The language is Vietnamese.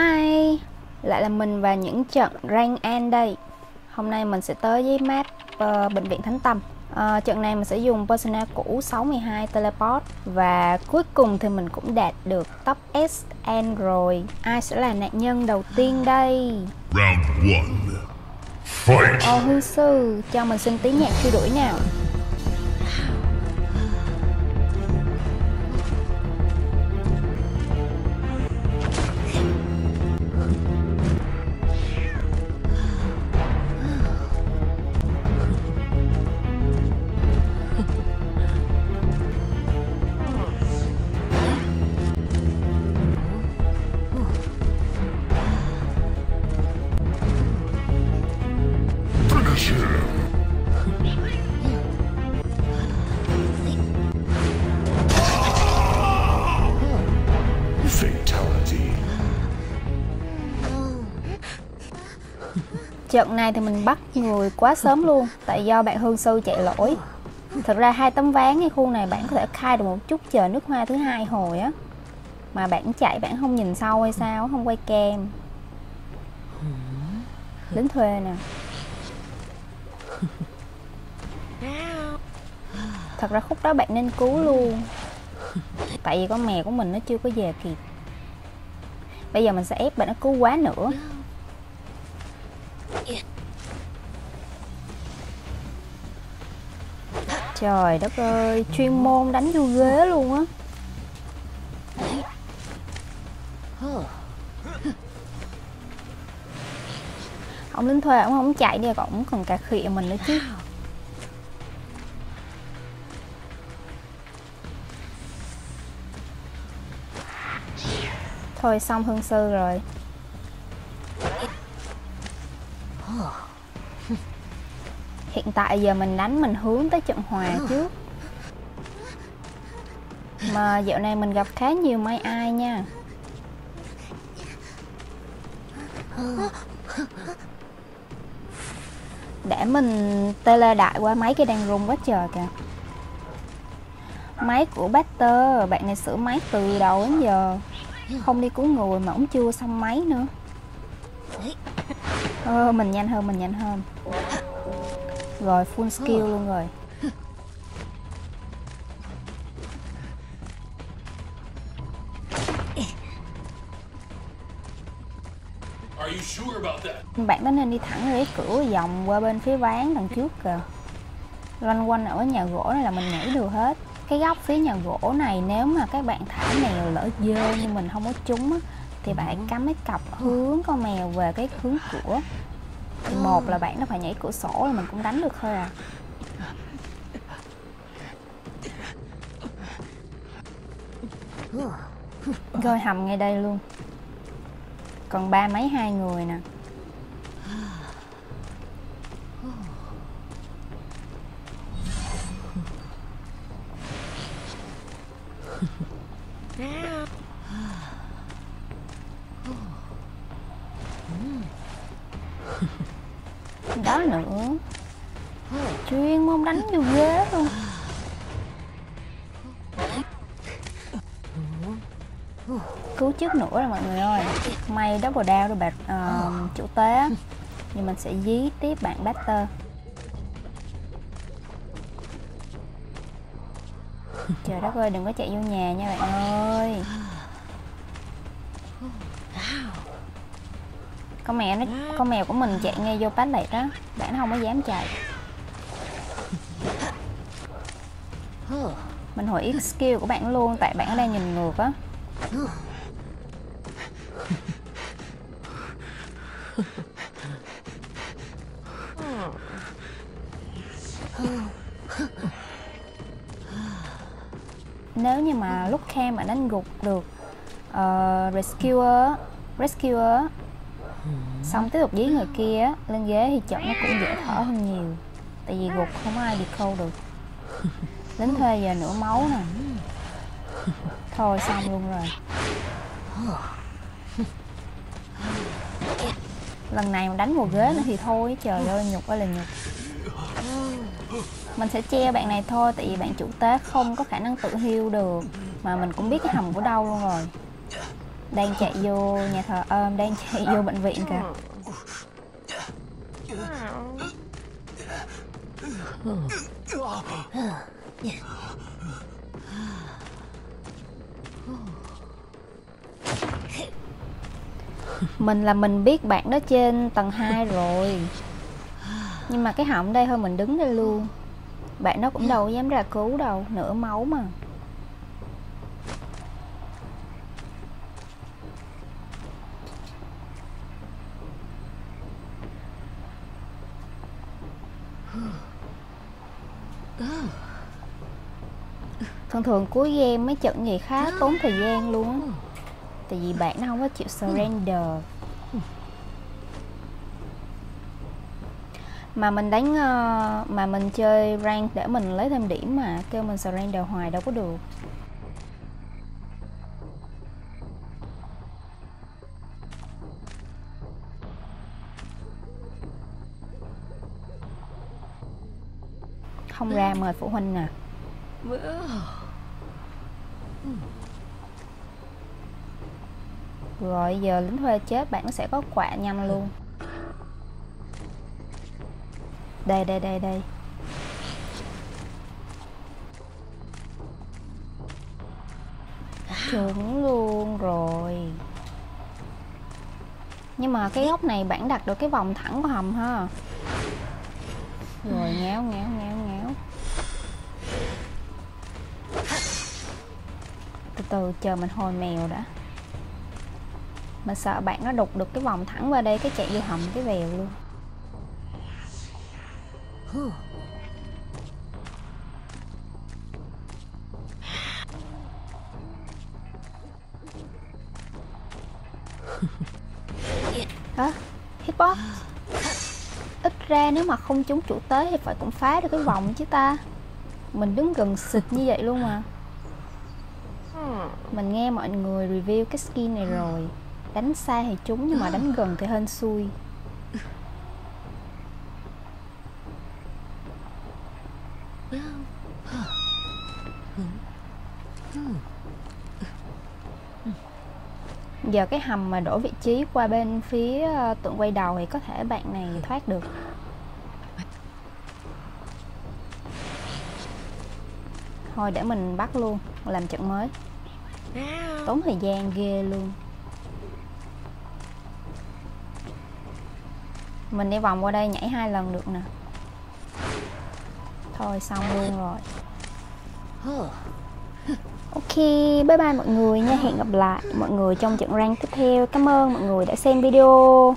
Hi, lại là mình và những trận rank An đây Hôm nay mình sẽ tới với map uh, Bệnh viện Thánh Tâm uh, Trận này mình sẽ dùng personnel cũ 62 teleport Và cuối cùng thì mình cũng đạt được top SN rồi Ai sẽ là nạn nhân đầu tiên đây? Round 1. Fight! Hư sư, cho mình xin tí nhạc truy đuổi nào Trận này thì mình bắt người quá sớm luôn, Tại do bạn Hương Sư chạy lỗi. Thật ra hai tấm ván cái khu này bạn có thể khai được một chút chờ nước hoa thứ hai hồi á. Mà bạn chạy bạn không nhìn sau hay sao Không quay kem. Lính thuê nè. Thật ra khúc đó bạn nên cứu luôn. Tại vì con mèo của mình nó chưa có về kịp. Bây giờ mình sẽ ép bạn nó cứu quá nữa. Trời đất ơi, chuyên môn đánh vô ghế luôn á. Ông lính thuê ông không chạy đi, cũng còn cà khịa mình nữa chứ. Thôi xong hương sư rồi. Hiện tại giờ mình đánh mình hướng tới trận hòa trước. Mà dạo này mình gặp khá nhiều may ai nha. Để mình tele đại qua máy kia đang rung quá trời kìa. Máy của Baxter, bạn này sửa máy từ đầu đến giờ. Không đi cứu người mà cũng chưa xong máy nữa. Ờ, mình nhanh hơn, mình nhanh hơn. Rồi, full skill luôn rồi. Bạn có nên đi thẳng ra cái cửa vòng qua bên phía ván đằng trước kìa. Loanh quanh ở nhà gỗ này là mình nhảy được hết. Cái góc phía nhà gỗ này nếu mà các bạn thả mèo lỡ dơ nhưng mình không có trúng á Thì bạn cắm cái cọc hướng con mèo về cái hướng cửa. Thì một là bạn nó phải nhảy cửa sổ là mình cũng đánh được thôi à. Rồi hầm ngay đây luôn còn ba mấy hai người nè. Đó nữa. Chuyên môn đánh vô ghế luôn. Cứu trước nữa rồi mọi người ơi. May double down rồi bạn uh, chủ tế. Á. nhưng mình sẽ dí tiếp bạn batter trời đất ơi đừng có chạy vô nhà nha bạn ơi. Con mèo nó con mèo của mình chạy ngay vô bát lệch đó. Bạn nó không có dám chạy. Mình hỏi ít skill của bạn luôn tại bạn đang nhìn ngược á nếu như mà lúc cam mà đánh gục được uh, rescuer rescuer xong tiếp tục dí người kia lên ghế thì chọn nó cũng dễ thở hơn nhiều. Tại vì gục không ai đi câu được. Lính thuê giờ nửa máu nè thôi, xong luôn rồi. Lần này mà đánh một ghế nữa thì thôi, trời ơi, nhục ơi là nhục. Mình sẽ che bạn này thôi, tại vì bạn chủ tế không có khả năng tự heal được. Mà mình cũng biết cái hầm của đâu luôn rồi. Đang chạy vô nhà thờ ôm đang chạy vô bệnh viện kìa. Mình là mình biết bạn đó trên tầng 2 rồi. Nhưng mà cái họng đây thôi, mình đứng đây luôn. Bạn nó cũng đâu dám ra cứu đâu, nửa máu mà. Thường thường cuối game mấy trận gì khá tốn thời gian luôn á tại vì bạn nó không có chịu surrender. Mà mình đánh ờ, mà mình chơi rank để mình lấy thêm điểm mà kêu mình surrender hoài đâu có được. Không ra mời phụ huynh à. nè rồi, giờ lính thuê chết, bạn sẽ có quạ nhanh luôn. Đây đây đây đây. Chuẩn luôn rồi. Nhưng mà cái góc này bạn đặt được cái vòng thẳng của hầm ha. Rồi ngéo ngéo ngéo ngéo từ từ, chờ mình hồi mèo đã mà sợ bạn nó đục được cái vòng thẳng qua đây, cái chạy vô hầm, cái vèo luôn. Hả? Hitbox ít ra nếu mà không trúng chủ tế thì phải cũng phá được cái vòng chứ ta. Mình đứng gần xịt như vậy luôn mà. Mình nghe mọi người review cái skin này rồi đánh xa thì trúng nhưng mà đánh gần thì hên xui. Giờ cái hầm mà đổi vị trí qua bên phía ờ, tượng quay đầu thì có thể bạn này thoát được. Thôi để mình bắt luôn làm trận mới. Tốn thời gian ghê luôn mình đi vòng qua đây nhảy hai lần được nè. Thôi, xong luôn rồi. Ok, bye bye mọi người nha. Hẹn gặp lại mọi người trong trận rank tiếp theo. Cảm ơn mọi người đã xem video.